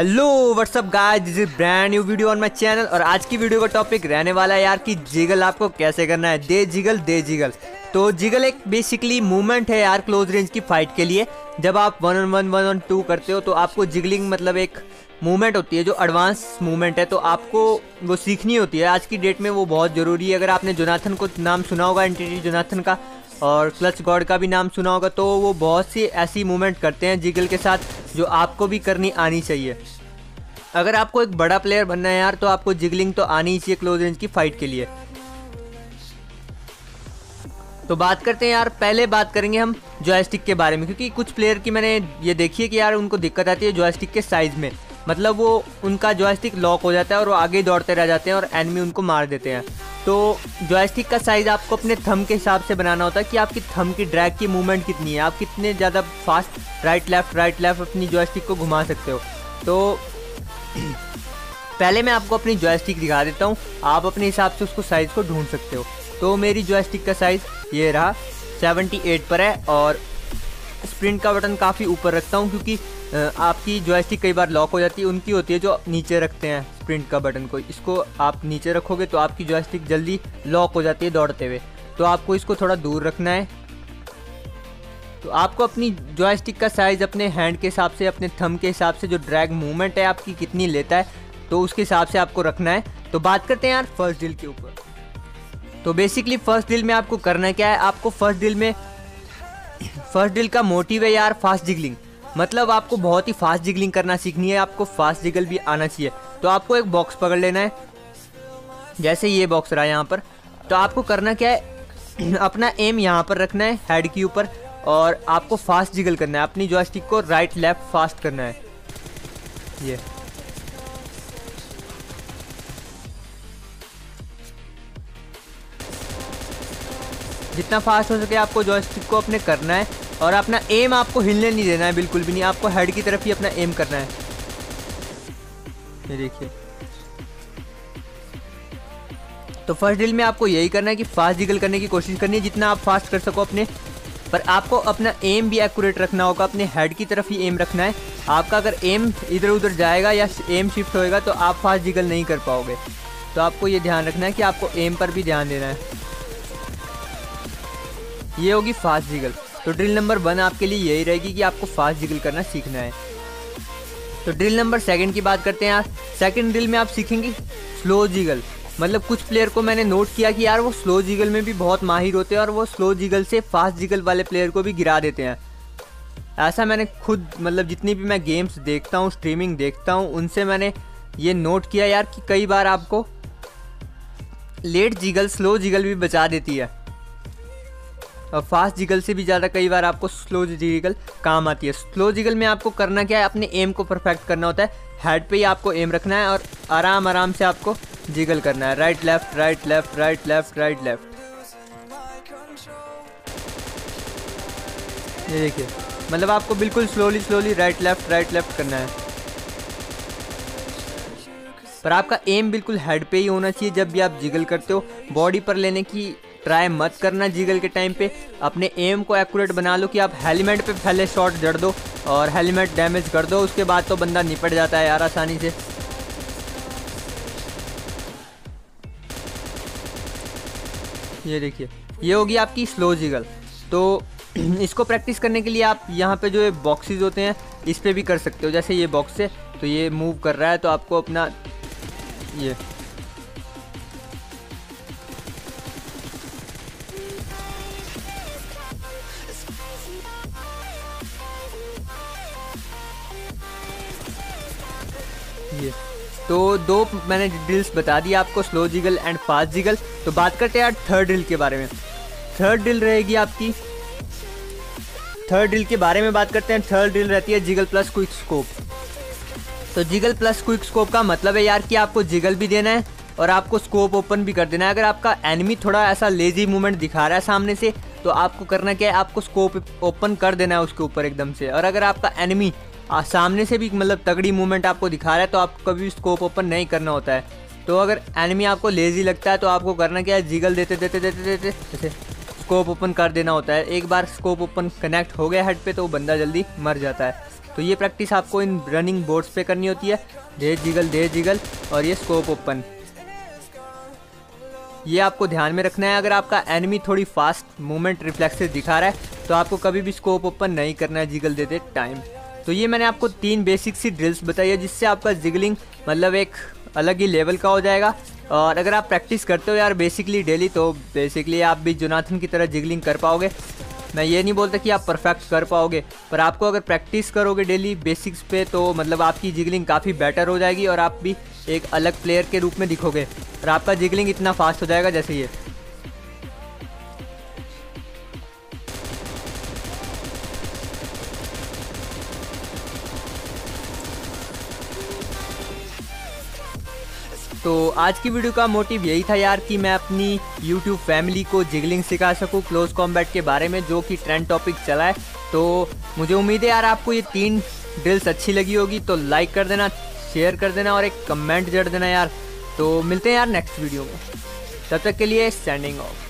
Hello what's up guys this is brand new video on my channel और आज की video का topic रहने वाला है यार कि जिगल आपको कैसे करना है। दे जिगल दे जिगल तो जिगल एक बेसिकली मूवमेंट है यार क्लोज रेंज की फाइट के लिए। जब आप one on one one on two करते हो तो आपको जिगलिंग मतलब एक मूवमेंट होती है, जो एडवांस मूवमेंट है। तो आपको वो सीखनी होती है। आज की डेट में वो बहुत ज़रूरी है। अगर आपने जोनाथन को नाम सुना होगा एंटिटी जोनाथन का और क्लच गॉड का भी नाम सुना होगा तो वो बहुत सी ऐसी मूवमेंट करते हैं जिगल के साथ जो आपको भी करनी आनी चाहिए। अगर आपको एक बड़ा प्लेयर बनना है यार तो आपको जिगलिंग तो आनी ही चाहिए क्लोज रेंज की फाइट के लिए। तो बात करते हैं यार, पहले बात करेंगे हम जॉयस्टिक के बारे में, क्योंकि कुछ प्लेयर की मैंने ये देखी है कि यार उनको दिक्कत आती है जॉयस्टिक के साइज़ में। मतलब वो उनका जॉयस्टिक लॉक हो जाता है और वो आगे दौड़ते रह जाते हैं और एनमी उनको मार देते हैं। तो जॉयस्टिक का साइज़ आपको अपने थम के हिसाब से बनाना होता है कि आपकी थम की ड्रैग की मूवमेंट कितनी है। आप कितने ज़्यादा fast right left right left अपनी जॉयस्टिक को घुमा सकते हो। तो पहले मैं आपको अपनी जॉयस्टिक दिखा देता हूँ। आप अपने हिसाब से उसको साइज़ को ढूंढ सकते हो। तो मेरी जॉयस्टिक का साइज़ ये रहा 78 पर है और स्प्रिंट का बटन काफ़ी ऊपर रखता हूँ क्योंकि आपकी जॉयस्टिक कई बार लॉक हो जाती है, उनकी होती है जो नीचे रखते हैं स्प्रिंट का बटन को। इसको आप नीचे रखोगे तो आपकी जॉयस्टिक जल्दी लॉक हो जाती है दौड़ते हुए। तो आपको इसको थोड़ा दूर रखना है। तो आपको अपनी जॉयस्टिक का साइज़ अपने हैंड के हिसाब से, अपने थम के हिसाब से जो ड्रैग मूवमेंट है आपकी कितनी लेता है तो उसके हिसाब से आपको रखना है। तो बात करते हैं यार फ़र्स्ट डील के ऊपर। तो बेसिकली फ़र्स्ट डील में आपको करना क्या है, आपको फ़र्स्ट डील में फ़र्स्ट डील का मोटिव है यार फास्ट जिगलिंग मतलब आपको बहुत ही फास्ट जिगलिंग करना सीखनी है, आपको फास्ट जिगल भी आना चाहिए। तो आपको एक बॉक्स पकड़ लेना है। जैसे ये बॉक्स रहा है यहाँ पर। तो आपको करना क्या है? अपना एम यहाँ पर रखना है हेड के ऊपर। और आपको फास्ट जिगल करना है। अपनी जॉयस्टिक को राइट लेफ़्ट फास्ट करना है। ये। जितना फास्ट हो सके आपको जॉयस्टिक को अपने करना है और अपना एम आपको हिलने नहीं देना है, बिल्कुल भी नहीं। आपको हेड की तरफ़ ही अपना एम करना है। ये देखिए। तो फ़र्स्ट डील में आपको यही करना है कि फास्ट जिगल करने की कोशिश करनी है, जितना आप फास्ट कर सको अपने। पर आपको अपना एम भी एक्यूरेट रखना होगा, अपने हेड की तरफ़ ही एम रखना है। आपका अगर एम इधर उधर जाएगा या एम शिफ्ट होएगा तो आप फास्ट जिगल नहीं कर पाओगे। तो आपको ये ध्यान रखना है कि आपको एम पर भी ध्यान देना है। ये होगी फास्ट जिगल। तो ड्रिल नंबर वन आपके लिए यही रहेगी कि आपको फास्ट जिगल करना सीखना है। तो ड्रिल नंबर सेकंड की बात करते हैं यार सेकंड ड्रिल में आप सीखेंगे स्लो जिगल। मतलब कुछ प्लेयर को मैंने नोट किया कि यार वो स्लो जिगल में भी बहुत माहिर होते हैं और वो स्लो जिगल से फास्ट जिगल वाले प्लेयर को भी गिरा देते हैं। ऐसा मैंने खुद मतलब जितनी भी मैं गेम्स देखता हूँ, स्ट्रीमिंग देखता हूँ, उनसे मैंने ये नोट किया यार कि कई बार आपको लेट जिगल, स्लो जिगल भी बचा देती है। फास्ट जिगल से भी ज़्यादा कई बार आपको स्लो जिगल काम आती है। स्लो जिगल में आपको करना क्या है? अपने एम को परफेक्ट करना होता है। हेड पे ही आपको एम रखना है और आराम आराम से आपको जिगल करना है। Right left right left right left right left ये देखिए मतलब आपको बिल्कुल slowly slowly right left right left करना है। पर आपका एम बिल्कुल हेड पे ही होना चाहिए जब भी आप जिगल करते हो। बॉडी पर लेने की ट्राई मत करना जिगल के टाइम पे। अपने एम को एक्यूरेट बना लो कि आप हेलमेट पे पहले शॉट जड़ दो और हेलमेट डैमेज कर दो, उसके बाद तो बंदा निपट जाता है यार आसानी से। ये देखिए, ये होगी आपकी स्लो जिगल तो इसको प्रैक्टिस करने के लिए आप यहाँ पे जो बॉक्सेस होते हैं, इस पर भी कर सकते हो। जैसे ये बॉक्स है तो ये मूव कर रहा है तो आपको अपना ये तो दो मैंने ड्रिल्स बता दी आपको slow jiggle and fast jiggle तो बात करते हैं यार थर्ड ड्रिल के बारे में। थर्ड ड्रिल रहेगी आपकी। थर्ड ड्रिल के बारे में बात करते हैं। थर्ड ड्रिल रहती है जिगल प्लस क्विक स्कोप तो जिगल प्लस क्विक स्कोप का मतलब है यार कि आपको जिगल भी देना है और आपको स्कोप ओपन भी कर देना है। अगर आपका एनिमी थोड़ा ऐसा लेजी मूवमेंट दिखा रहा है सामने से तो आपको करना क्या है? आपको स्कोप ओपन कर देना है उसके ऊपर एकदम से। और अगर आपका एनिमी सामने से भी मतलब तगड़ी मूवमेंट आपको दिखा रहा है तो आपको कभी स्कोप ओपन नहीं करना होता है। तो अगर एनिमी आपको लेजी लगता है तो आपको करना क्या है? जिगल देते देते देते देते जैसे स्कोप ओपन कर देना होता है। एक बार स्कोप ओपन कनेक्ट हो गया हेड पे तो वो बंदा जल्दी मर जाता है। तो ये प्रैक्टिस आपको इन रनिंग बोर्ड्स पे करनी होती है। दे जिगल दे जिगल और ये स्कोप ओपन ये आपको ध्यान में रखना है, अगर आपका एनिमी थोड़ी फास्ट मूवमेंट रिफ्लेक्सेस दिखा रहा है तो आपको कभी भी स्कोप ओपन नहीं करना है जिगल देते टाइम तो ये मैंने आपको तीन बेसिक सी ड्रिल्स बताई है, जिससे आपका जिगलिंग मतलब एक अलग ही लेवल का हो जाएगा। और अगर आप प्रैक्टिस करते हो यार बेसिकली डेली तो बेसिकली आप भी जोनाथन की तरह जिगलिंग कर पाओगे। मैं ये नहीं बोलता कि आप परफेक्ट कर पाओगे, पर आपको अगर प्रैक्टिस करोगे डेली बेसिक्स पे तो मतलब आपकी जिगलिंग काफ़ी बेटर हो जाएगी और आप भी एक अलग प्लेयर के रूप में दिखोगे। और आपका जिगलिंग इतना फास्ट हो जाएगा जैसे ये। तो आज की वीडियो का मोटिव यही था यार कि मैं अपनी यूट्यूब फैमिली को जिगलिंग सिखा सकूँ क्लोज कॉम्बैट के बारे में, जो कि ट्रेंड टॉपिक चला है। तो मुझे उम्मीद है यार आपको ये तीन ड्रिल्स अच्छी लगी होगी तो लाइक कर देना शेयर कर देना और एक कमेंट जड़ देना यार। तो मिलते हैं यार नेक्स्ट वीडियो में। तब तक के लिए स्टैंडिंग ऑफ़